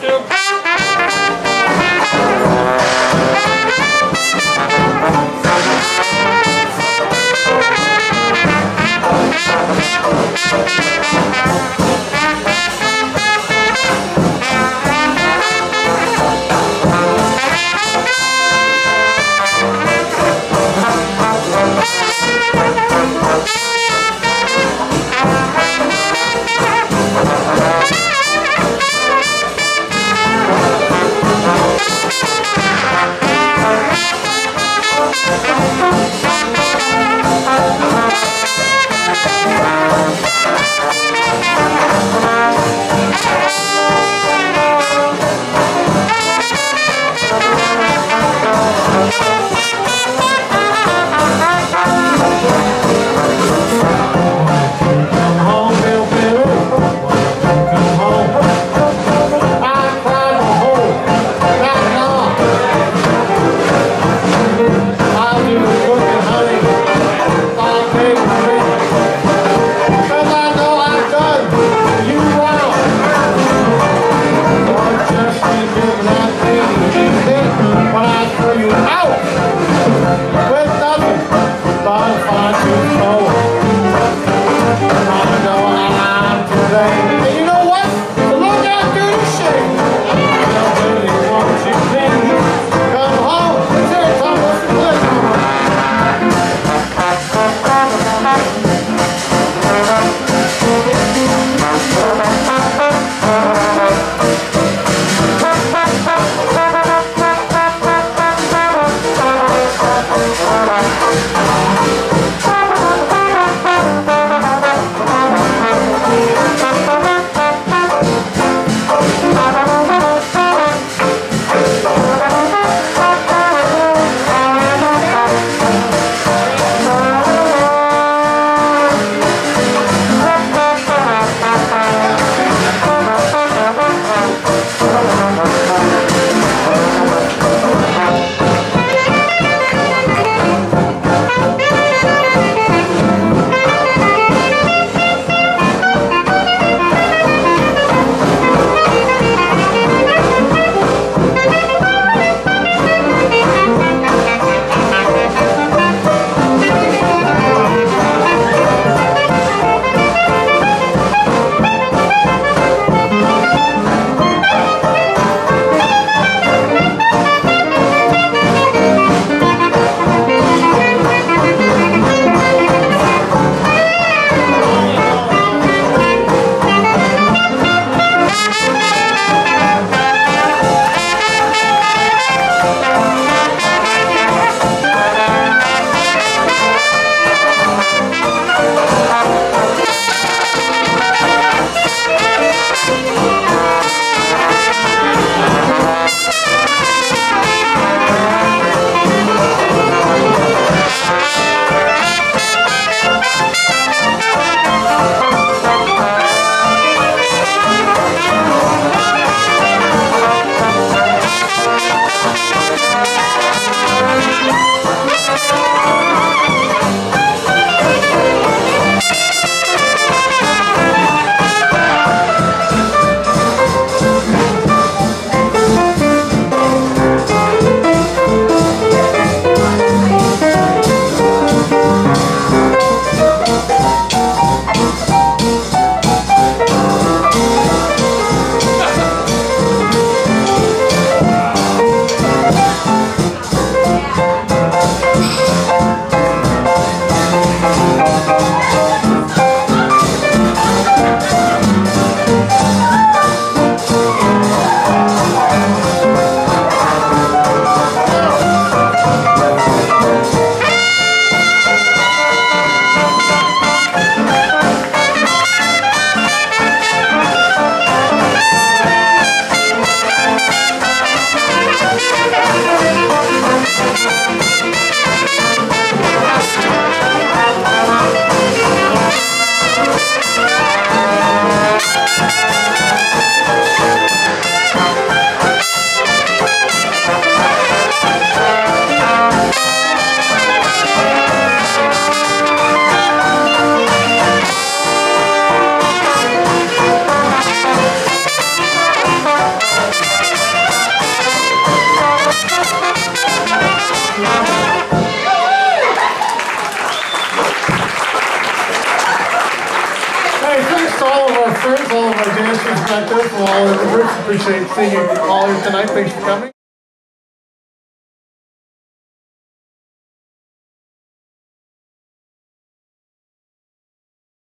Thank back there from all the. Appreciate seeing you all here tonight. Thanks for coming.